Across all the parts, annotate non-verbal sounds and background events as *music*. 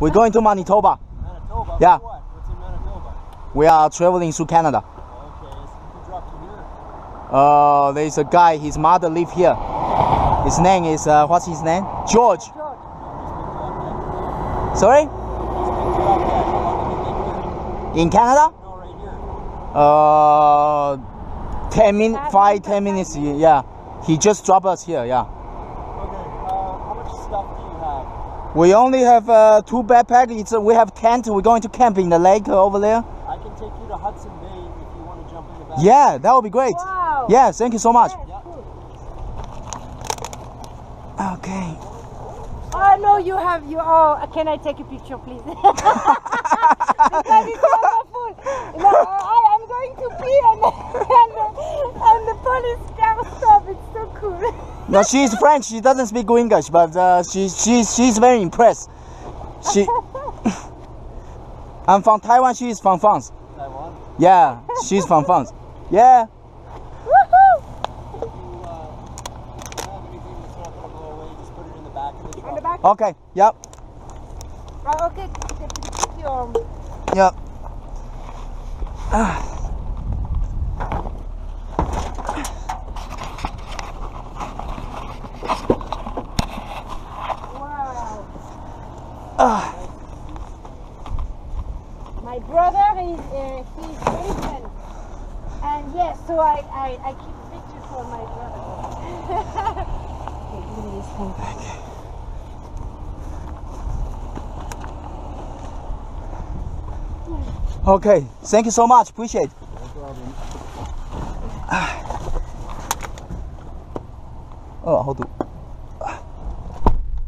We're going to Manitoba. Manitoba? Yeah. What? What's in Manitoba? We are traveling through Canada. Okay, so you can drop to here. Uh, there's a guy. His mother live here. His name is uh, what's his name? George. George. Sorry? picked you up yet. How long have you been here? In Canada? No, right here. Uh, ten min, five ten minutes. Yeah. He just dropped us here. Yeah. Okay, uh, how much stuff do you have? We only have uh, two backpacks. It's uh, we have tent. We're going to camp in the lake over there. I can take you to Hudson Bay if you want to jump in the back. Yeah, that would be great. Wow. Yeah, thank you so much. Yeah. Okay. Oh no, you have you. Oh, can I take a picture, please? *laughs* because it's wonderful. No, I, I'm going to pee and *laughs* and the, and the police can't stop. It's so cool. No, she's French. She doesn't speak English, but uh, she she's she's very impressed. She. *laughs* I'm from Taiwan. She is from France. Taiwan. Yeah, she's from France. Yeah. Woohoo! If you, uh, *sighs* if *sighs* you have anything that's not going to blow away, just put it in the back of the On the truck. back. Okay. Yep. Oh, okay, put your Yep. wow. Ah. My brother is uh, he's American, and yes, so I I, I keep pictures for my brother. okay, give me this thing. Okay. Thank you so much. Appreciate. it. No problem. Oh, hold on.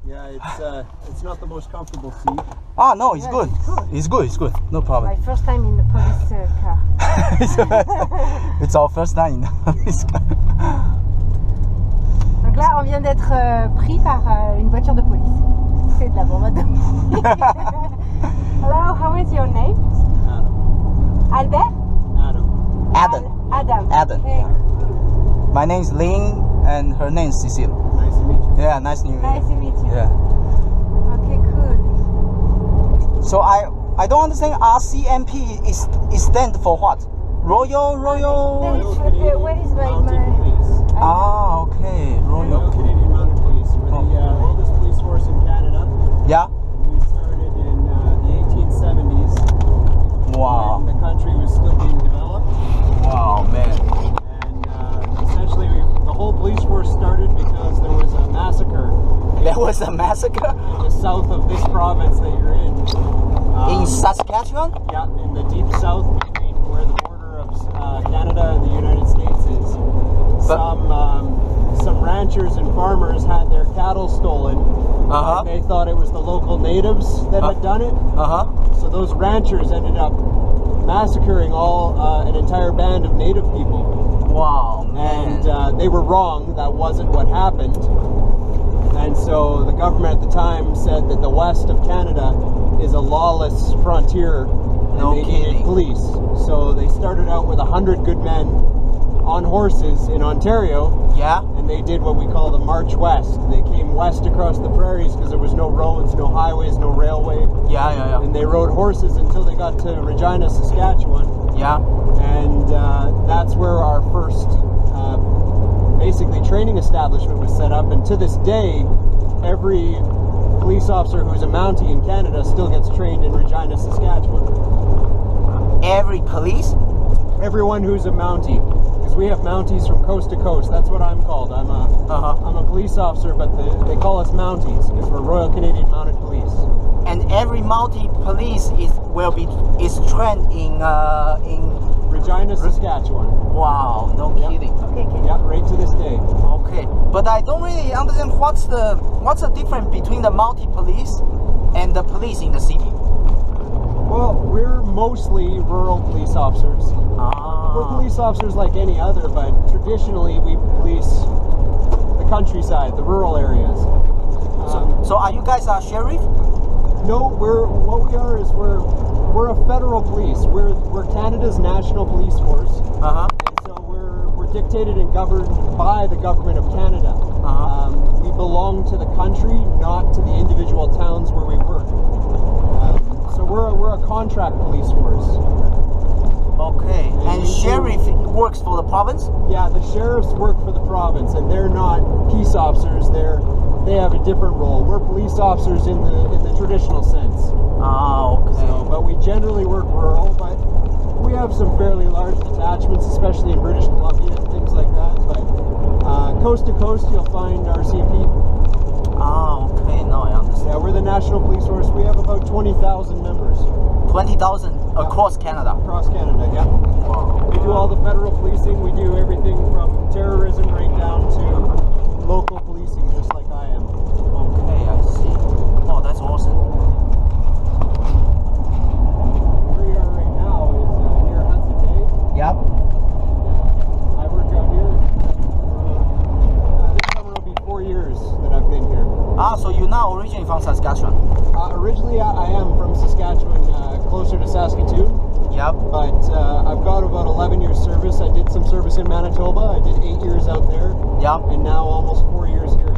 Yeah, it's uh, it's not the most comfortable seat. Ah, no, it's Yeah, good. it's good. It's good. It's good. No problem. My first time in the police uh, car. *laughs* *laughs* it's our first time in this car. Donc là, on vient d'être euh, pris par euh, une voiture de police. C'est de la bombe de *laughs* Hello, how is your name? Adam. Albert? Adam. Adam. Adam. Adam. Okay. My name is Lin, and her name is Cecile. Nice to meet you. Yeah, nice to meet you. Nice to meet you. Yeah. Okay, cool. So I I don't understand RCMP is is stand for what? Royal Royal. it's with the, what is my, Mounted Police. Ah, okay. Royal Royal. Canadian Mounted Police. We're the uh, oldest police force in Canada. Yeah. We started in uh, the 1870s Wow. when the country was still being developed. Wow, man. And uh, essentially, we, the whole police force started because there was a massacre There was a massacre in the south of this province that you're in. Um, in Saskatchewan. Yeah, in the deep south between where the border of uh, Canada and the United States is. Some um, some ranchers and farmers had their cattle stolen. Uh huh. And they thought it was the local natives that Uh. had done it. Uh huh. So those ranchers ended up massacring all uh, an entire band of native people. Wow, And uh, they were wrong. That wasn't what happened. And so the government at the time said that the west of Canada is a lawless frontier No they needed police. So they started out with a hundred good men on horses in Ontario yeah. and they did what we call the March West. They came west across the prairies because there was no roads, no highways, no railway. Yeah, yeah, yeah. And they rode horses until they got to Regina, Saskatchewan Yeah. and uh, that's where our first uh, basically training establishment was set up and to this day every police officer who's a mountie in canada still gets trained in regina saskatchewan Every police. everyone who's a mountie because we have mounties from coast to coast that's what i'm called i'm a Uh huh. i'm a police officer but the, they call us mounties because we're royal canadian mounted police And every Mountie police is will be is trained in uh in. regina saskatchewan Wow, no Yep. kidding. Okay, okay. yep right to this day Okay, but I don't really understand what's the what's the difference between the Mountie police and the police in the city. Well we're mostly rural police officers Ah. We're police officers like any other, but traditionally we police the countryside, the rural areas. So, Um, so are you guys a sheriff? no, we're what we are is we're we're a federal police. We're we're Canada's national police force, Uh huh. and so we're we're dictated and governed by the government of Canada. Uh-huh. Um, we belong to the country, not to the individual towns where we. Contract police force. Okay. And you- sheriff works for the province? Yeah, the sheriffs work for the province, and they're not peace officers. They're they have a different role. We're police officers in the in the traditional sense. Ah, okay. So, but we generally work rural, but we have some fairly large detachments, especially in British Columbia and things like that. But uh, coast to coast, you'll find RCMP. Ah, okay. Now I understand. Yeah, we're the national police force. We have about twenty thousand members 20,000 across Canada. across Canada. Yeah. Wow. We do all the federal policing. We do everything from terrorism right down to local policing, just like I am. Okay, I see. Oh, that's awesome. Where we are right now is uh, near Hudson Bay. Yep. I work out here. Uh, this summer will be four years that I've been here. Ah, so you're now originally from Saskatchewan? Uh, originally, I, I am from Saskatchewan, uh, closer to Saskatoon, Yep. but uh, I've got about 11 years service. I did some service in Manitoba. I did eight years out there, Yep. and now almost four years here.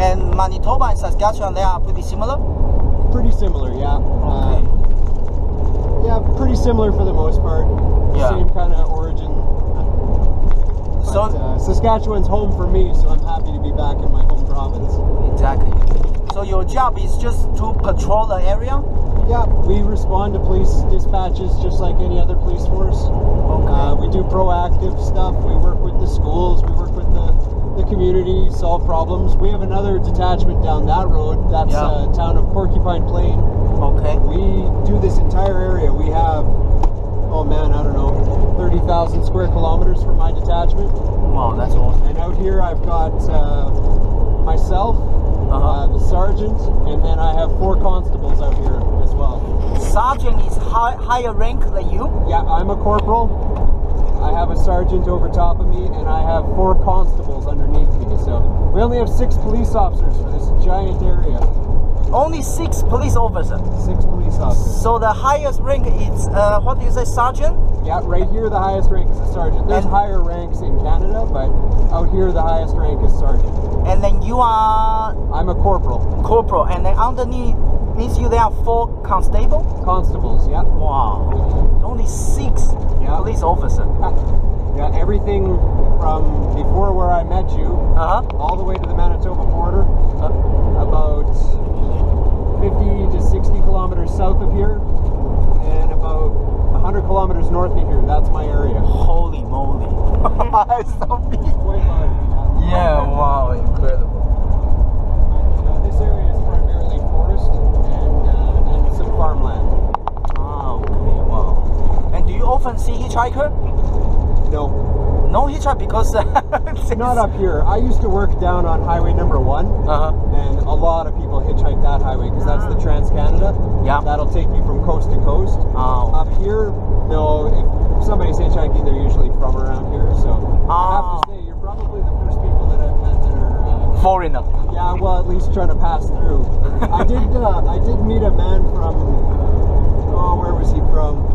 And Manitoba and Saskatchewan, they are pretty similar? Pretty similar, yeah. Okay. Uh, yeah, pretty similar for the most part. Yeah. Same kind of origin. But, So- uh, Saskatchewan's home for me, so I'm happy to be back in my home province. Exactly. So your job is just to patrol the area? Yeah, we respond to police dispatches just like any other police force. Uh, we do proactive stuff. We work with the schools. We work with the, the community, solve problems. We have another detachment down that road. That's Yeah. uh, town of Porcupine Plain. Okay. We do this entire area. We have, oh man, I don't know, 30,000 square kilometers for my detachment. Wow, that's awesome. And out here I've got uh, myself, Uh-huh. uh, the sergeant, and then I have four constables out here as well. Sergeant is high, higher rank than you? Yeah, I'm a corporal. I have a sergeant over top of me, and I have four constables underneath me. So we only have six police officers for this giant area. Only six police officers. Six police officers. So the highest rank is, uh, what do you say, sergeant? Yeah, right here the highest rank is a sergeant. There's And- higher ranks in Canada, but out here the highest rank is sergeant. And then you are I'm a corporal. corporal. And then underneath means you there are four constable? Constables, yeah. Wow. Only six Yeah. police officers. *laughs* Yeah, everything from before where I met you Uh-huh. all the way to the Manitoba border, Uh, about 50 to 60 kilometers south of here, and about 100 kilometers north of here. That's my area. holy moly. *laughs* it's so big. Yeah, wow, incredible. But, uh, this area is primarily forest and, uh, and some farmland. Ah, okay, wow. And do you often see hitchhiker? No, No hitchhiker because *laughs* not up here. I used to work down on Highway Number One. Uh-huh. And a lot of people hitchhike that highway because that's the Trans Canada. Yeah. That'll take you from coast to coast. Oh. Up here, no. If somebody's hitchhiking, they're usually from around here. So I Ah. have to say, you're probably the first people that I've met that are. Uh, Foreigner. yeah, well, at least trying to pass through. I did. Uh, I did meet a man from. Oh, where was he from?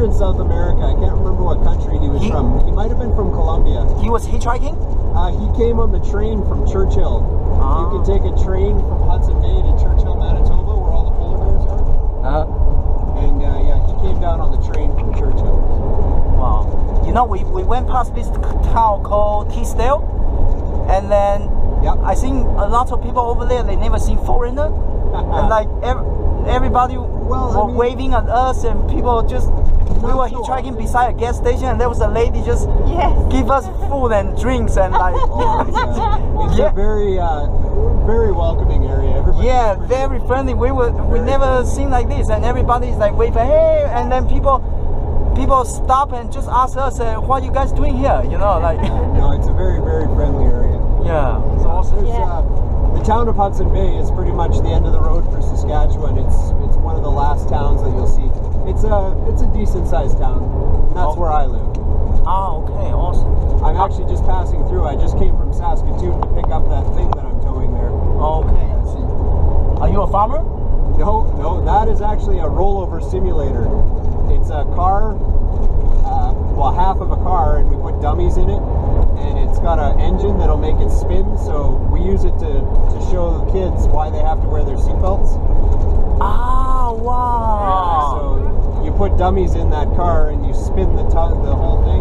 Somewhere in South America. I can't remember what country he was He- from. He might have been from Colombia. He was hitchhiking? Uh, he came on the train from Churchill. Ah. You can take a train from Hudson Bay to Churchill, Manitoba, where all the polar bears are. Uh-huh. And uh, yeah, he came down on the train from Churchill. Wow. You know, we, we went past this town called Tisdale, and then Yep. I think a lot of people over there, they never seen foreigner. *laughs* and like ev- everybody Well, I were mean- waving at us, and people just, we were so hitchhiking beside a gas station, and there was a lady just Yes. give us food and drinks, and like, Oh, *laughs* it's, uh, Yeah. a very, uh, very welcoming area. Everybody yeah, very friendly. We were we Very never seen like this, and everybody's like waving, hey, and then people people stop and just ask us, uh, what you guys doing here? You know, like, *laughs* No, it's a very, very friendly area. yeah, it's awesome. There's, Yeah. uh, the town of Hudson Bay is pretty much the end of the road for Saskatchewan. It's it's one of the last towns that you'll see. It's a it's a decent sized town. That's Oh. where I live. Ah, okay, awesome. I'm actually just passing through. I just came from Saskatoon to pick up that thing that I'm towing there. Okay, I see. Are you a farmer? No, no, that is actually a rollover simulator. It's a car, uh, well, half of a car, and we put dummies in it, and it's got an engine that'll make it spin. So we use it to, to show the kids why they have to wear their seatbelts. Ah, wow. So you put dummies in that car and you spin the tongue, the whole thing,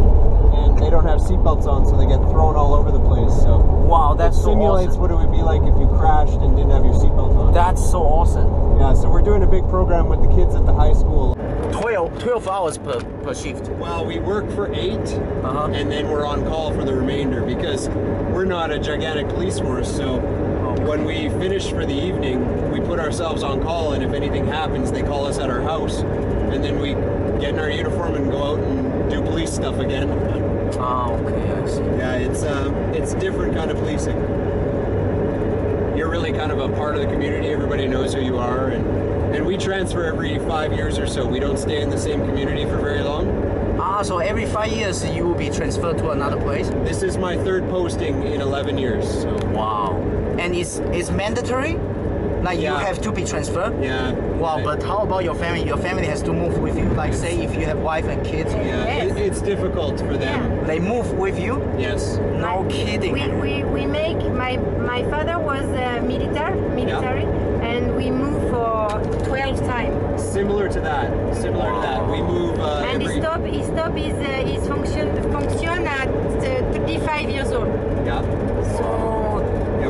and they don't have seatbelts on, so they get thrown all over the place. So Wow, that's it so simulates awesome. what it would be like if you crashed and didn't have your seatbelt on. That's so awesome. yeah, so we're doing a big program with the kids at the high school. 12, 12 hours per, per shift. Well, we work for 8 Uh-huh. and then we're on call for the remainder because we're not a gigantic police force. So when we finish for the evening, we put ourselves on call, and if anything happens, they call us at our house, and then we get in our uniform and go out and do police stuff again. Oh, okay, I see. Yeah, it's um, it's different kind of policing. You're really kind of a part of the community. Everybody knows who you are, and and we transfer every five years or so. We don't stay in the same community for very long. Ah, so every five years you will be transferred to another place? This is my third posting in 11 years. So Wow. And it's, it's mandatory? Like you have to be transferred? yeah. Wow, I- but how about your family? Your family has to move with you. Like say if you have wife and kids, yeah, Yes. it, it's difficult for them. Yeah. they move with you? Yes. No kidding. We, we, we make my my father was uh, military military and we moved for 12 times Similar to that. Similar to that. We move uh, and he every. stop he stop his uh, his function function at uh, 35 years old Yeah,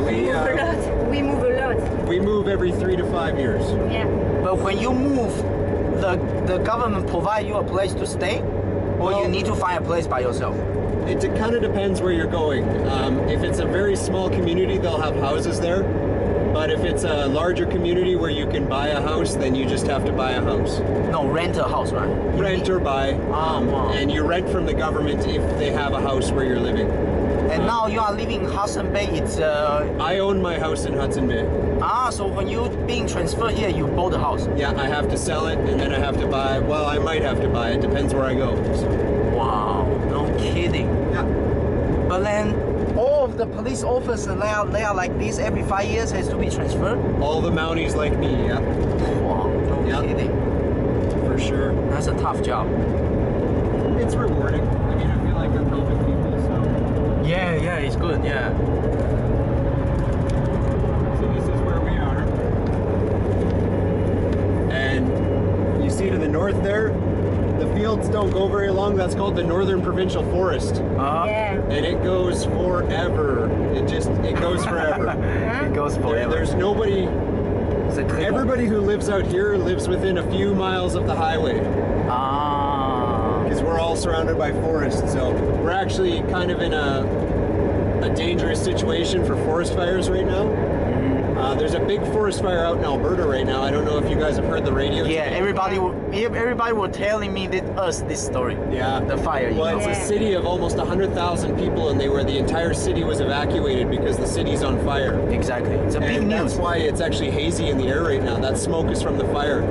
we move a uh, lot we move a lot we move every three to five years. yeah But when you move, the the government provide you a place to stay, or Well- you need to find a place by yourself. It kind of depends where you're going. Um, if it's a very small community, they'll have houses there. But if it's a larger community where you can buy a house, then you just have to buy a house. No, rent a house, right? You Rent need- or buy. Ah, wow. And you rent from the government if they have a house where you're living. And now you are living in Hudson Bay. It's uh I own my house in Hudson Bay. Ah. So when you being transferred here, you bought the house. Yeah, I have to sell it and then I have to buy, well, I might have to buy it. Depends where I go. So, Wow, no kidding. yeah. But then all of the police officers they are they are like this every five years has to be transferred. All the Mounties like me, yeah, Wow, no Yeah. kidding. for sure. That's a tough job. It's rewarding. I mean, I feel like I'm helping people, so. Yeah, yeah, it's good. Yeah. So this is where we are. And you see to the north there, the fields don't go very long. That's called the Northern Provincial Forest. Uh-huh. yeah And it goes forever. It just, it goes forever. *laughs* It goes There- forever. there's nobody, It's a triple. everybody who lives out here lives within a few miles of the highway. Ah. because we're all surrounded by forest. So we're actually kind of in a, a dangerous situation for forest fires right now. Uh, there's a big forest fire out in Alberta right now. I don't know if you guys have heard the radio. Yeah, today. everybody, will- everybody were telling me that us this story. Yeah. The fire. Well, know? it's a city of almost 100,000 people, and they were the entire city was evacuated because the city's on fire. Exactly. It's a big And news. that's why it's actually hazy in the air right now. That smoke is from the fire.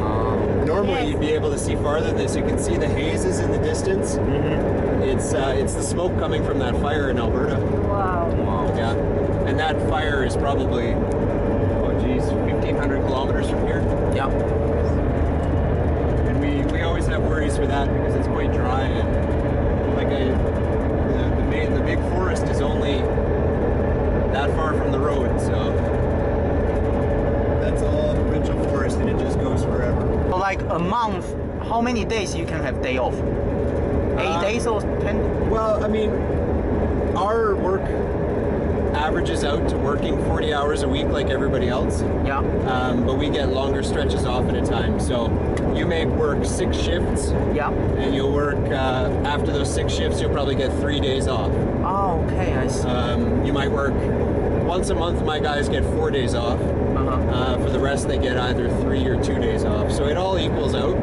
Ah. Normally, Yes. you'd be able to see farther than this. You can see the hazes in the distance. Mm-hmm. It's uh, it's the smoke coming from that fire in Alberta. Wow Wow. Yeah, and that fire is probably oh geez, 1,500 kilometers from here. Yeah. And we, we always have worries for that because it's quite dry and like I, the the, main, the big forest is only that far from the road, so that's all provincial forest and it just goes forever. So like a month, how many days you can have day off? Eight Uh, days or ten? Well, I mean, our work averages out to working 40 hours a week like everybody else. Yeah. um, but we get longer stretches off at a time. So you may work six shifts, Yeah. and you'll work uh, after those six shifts. You'll probably get three days off. Oh, okay. I see. Um, you might work once a month. My guys get four days off. Uh-huh. Uh, for the rest, they get either three or two days off. So it all equals out.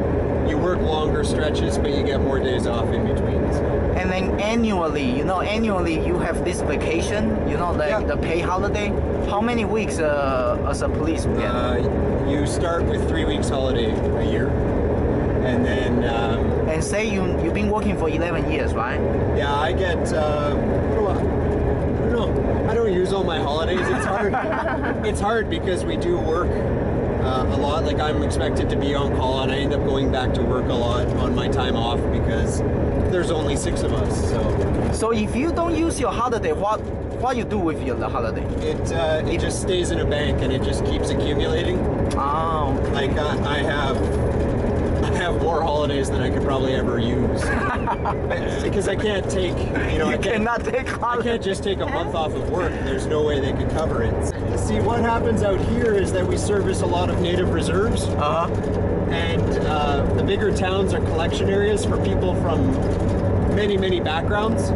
You work longer stretches, but you get more days off in between. So. And then annually, you know, annually you have this vacation, you know, like Yeah. the pay holiday. How many weeks uh, as a police you get? Uh, you start with three weeks holiday a year, and then um, and say you you've been working for 11 years, right? Yeah, I get. Uh, what I, I don't know. I don't use all my holidays. It's hard. *laughs* it's hard because we do work uh, a lot. Like I'm expected to be on call, and I end up going back to work a lot on my time off because there's only six of us. So So if you don't use your holiday, what what you do with your the holiday? It uh, it just stays in a bank and it just keeps accumulating. Oh, Like uh, I have, more holidays than I could probably ever use *laughs* because I can't take, you know, I you can't, cannot take I can't just take a month off of work. There's no way they could cover it. See, what happens out here is that we service a lot of native reserves, Uh huh. and uh, the bigger towns are collection areas for people from many, many backgrounds.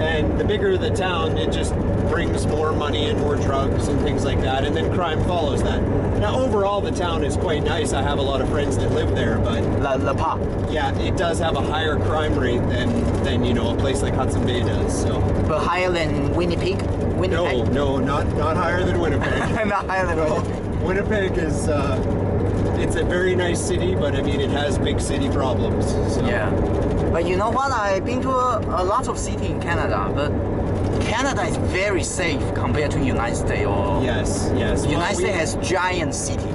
And the bigger the town, it just brings more money and more drugs and things like that, and then crime follows that. Now, overall, the town is quite nice. I have a lot of friends that live there, but La La Pa. yeah, it does have a higher crime rate than than you know a place like Hudson Bay does. So But higher than Winnipeg? no, Winnipeg? no, not not higher than Winnipeg. *laughs* not higher than No, Winnipeg. Winnipeg is uh, it's a very nice city, but I mean it has big city problems. So. Yeah. But you know what? I've been to a, a lot of city in Canada, but Canada is very safe compared to United States or Yes, yes. United States has giant city.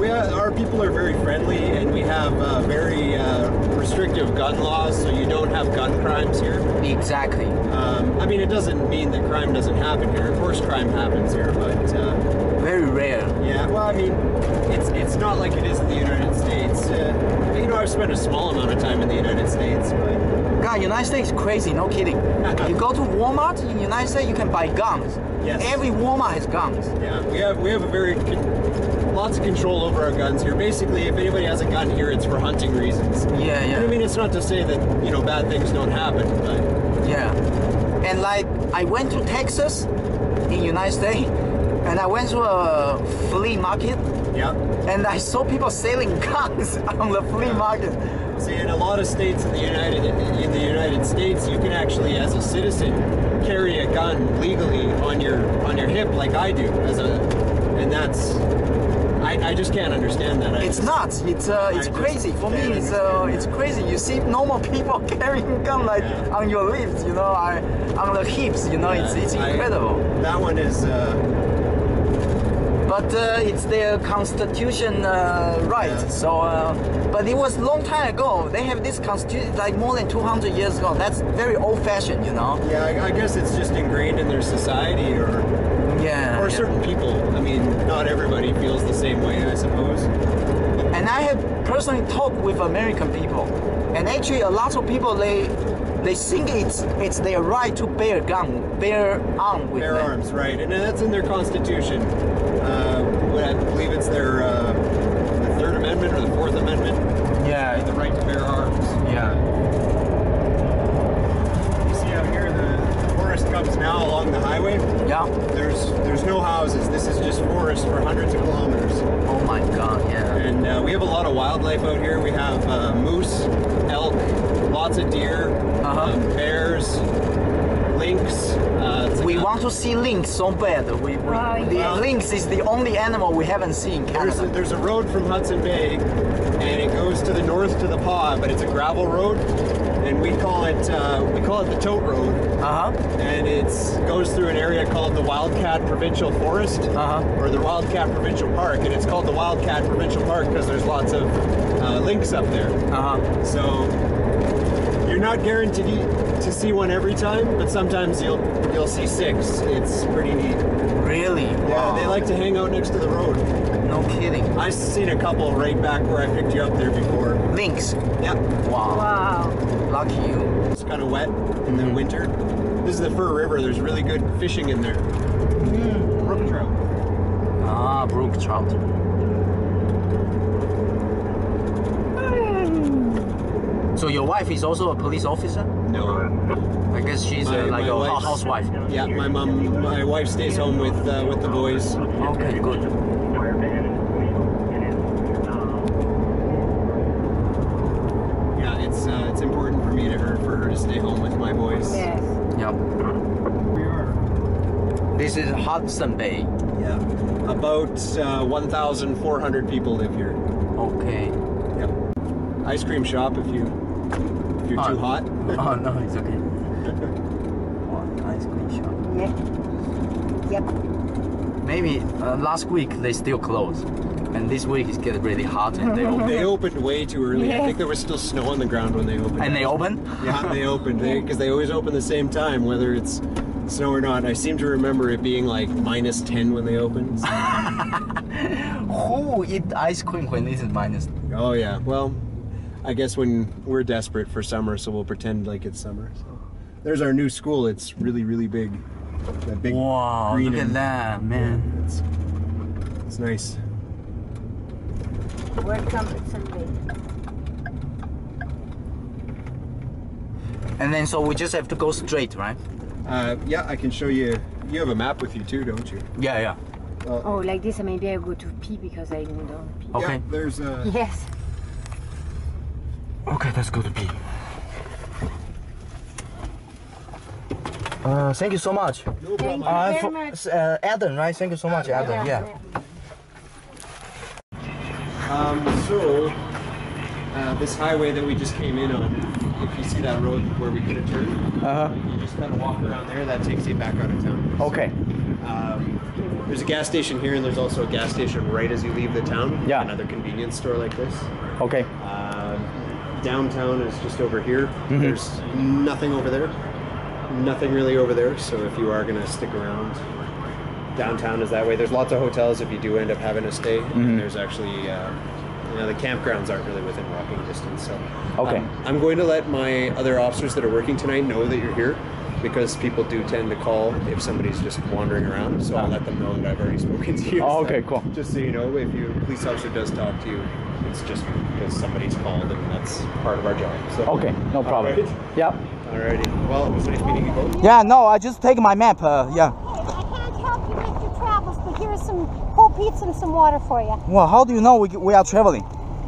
We are, our people are very friendly, and we have uh, very uh, restrictive gun laws, so you don't have gun crimes here. Exactly. Um, I mean, it doesn't mean that crime doesn't happen here. Of course, crime happens here, but uh, Very rare. yeah. Well, I mean, it's it's not like it is in the United States. I've spent a small amount of time in the United States, but God, United States is crazy, no kidding. you go to Walmart in the United States, you can buy guns. Yes. Every Walmart has guns. yeah, we have we have a very con- lots of control over our guns here. Basically, if anybody has a gun here, it's for hunting reasons. Yeah, And I mean, it's not to say that you know bad things don't happen, but Yeah. And like I went to Texas in United States and I went to a flea market yeah. and I saw people selling *laughs* guns on the flea market. See, in a lot of states in the United in the United States, you can actually, as a citizen, carry a gun legally on your on your hip, like I do, as a, and that's, I, I just can't understand that. I It's just- nuts. It's uh, it's I crazy for me. It's uh, it's crazy. You see normal *laughs* people carrying gun like Yeah. on your lips, you know, I, on the hips, you know. It's it's I- incredible. that one is, uh, But uh, it's their constitution uh, right. So, uh, but it was long time ago. They have this constitution like more than 200 years ago. That's very old-fashioned, you know. yeah, I, I guess it's just ingrained in their society, or Yeah. or yeah. certain people. I mean, not everybody feels the same way, I suppose. And I have personally talked with American people, and actually a lot of people they they think it's it's their right to bear gun, bear arm with Bear them. arms, right? And that's in their constitution. Uh, I believe it's their uh, the Third Amendment or the Fourth Amendment. Yeah. The right to bear arms. Yeah. You see out here, the forest comes now along the highway. Yeah. There's there's no houses. This is just forest for hundreds of kilometers. Oh my God. Yeah. And uh, we have a lot of wildlife out here. We have uh, moose, elk, lots of deer, Uh-huh. um, bears, lynx. Uh, like We a- want to see lynx so bad. We, we Wow, the yeah. lynx is the only animal we haven't seen There's a, there's a road from Hudson Bay, and it goes to the north to the Pas, but it's a gravel road, and we call it uh, we call it the Tote Road, Uh huh. and it goes through an area called the Wildcat Provincial Forest, Uh-huh. or the Wildcat Provincial Park, and it's called the Wildcat Provincial Park because there's lots of uh, lynx up there. Uh huh. So you're not guaranteed to see one every time, but sometimes you'll you'll see six. It's pretty neat. Really? Yeah, they like to hang out next to the road. No kidding. I've seen a couple right back where I picked you up there before. Lynx. Yep. Wow. Wow. Lucky you. It's kind of wet in the winter. This is the Fir River. There's really good fishing in there. Brook trout. Ah, brook trout. So your wife is also a police officer? No. I guess she's My- uh, like a housewife. Yeah, my mom, my wife stays home with uh, with the boys. Okay, good. Yeah, it's uh, it's important for me to her for her to stay home with my boys. Yes. Yeah. We are. This is Hudson Bay. Yeah. About uh, 1,400 people live here. Okay. Yep. Ice cream shop if you if you're Ah. too hot. *laughs* oh no, it's okay. One ice cream shop. Yeah. Yep. Maybe uh, last week they still closed, and this week it's getting really hot and they open. They opened way too early. I think there was still snow on the ground when they opened. and they open. Yeah, they opened because they, always open the same time, whether it's snow or not. I seem to remember it being like minus 10 when they opened. *laughs* Who eat ice cream when it's minus? oh, yeah. Well, I guess when we're desperate for summer, so we'll pretend like it's summer. So. There's our new school. It's really, really big. That big Wow, green look at and- that, man. It's, it's nice. Welcome to Sunday. And then so we just have to go straight, right? Uh, yeah, I can show you. You have a map with you too, don't you? Yeah, yeah. Oh, like this, maybe I go to pee because I don't pee. Okay. Yeah, there's a. Yes. Okay, let's go to B. Uh, thank you so much. no Thank problem. you Uh, very for, much. uh, Adam, right? Thank you so much, Adam. Yeah. Um, so, uh, this highway that we just came in on, if you see that road where we could have turned, Uh huh. you just kind of walk around there, that takes you back out of town. Okay. Um, there's a gas station here, and there's also a gas station right as you leave the town. Yeah. Another convenience store like this. Okay. Downtown is just over here. Mhm. There's nothing over there. Nothing really over there. So if you are gonna stick around, downtown is that way. There's lots of hotels if you do end up having a stay. Mhm. And there's actually, uh, you know, the campgrounds aren't really within walking distance. So Okay. um, I'm going to let my other officers that are working tonight know that you're here. Because people do tend to call if somebody's just wandering around, so I'll let them know that I've already *laughs* spoken to you. Oh, So okay, cool. Just so you know, if you police officer does talk to you, it's just because somebody's called, and that's part of our job. So Okay, no problem. Alright. Yeah. Alrighty. Well, it was nice meeting you both. Yeah, no, I just take my map. Uh, yeah. I can't help you with your travels, but here's some whole pizza and some water for you. Well, how do you know we, we are traveling?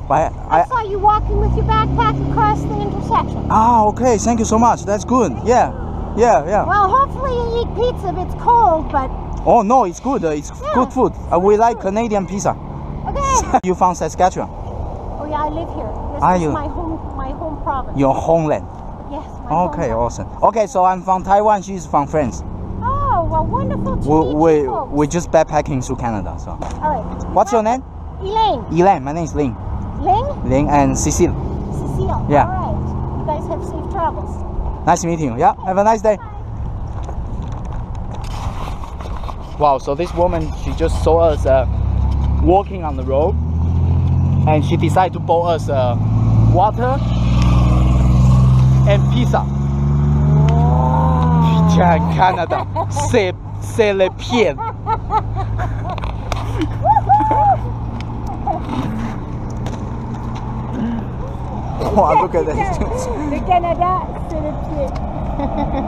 But I, I. saw you walking with your backpack across the intersection. Ah, okay. Thank you so much. That's good. Yeah. Yeah, yeah. Well, hopefully you eat pizza if it's cold, but Oh no, it's good. Uh, it's Yeah. good food. Uh, we like Canadian pizza. okay. *laughs* you from Saskatchewan? oh yeah, I live here. This Are is you? my home, my home province. Your homeland. Yes. My home Okay, awesome. Okay, so I'm from Taiwan. She's from France. Oh well, wonderful to We we, you folks. we just backpacking through Canada. So, All right. what's your name? Elaine. Elaine. My name is Ling. Ling. Ling and Cecile. Cecile. Yeah. All right. You guys have safe travels. Nice meeting you. Yeah. Have a nice day. Wow. So this woman, she just saw us uh, walking on the road, and she decided to buy us uh, water and pizza. 在 Canada，c'est c'est le pied。哇，look at this. Le Canada, c'est le pied.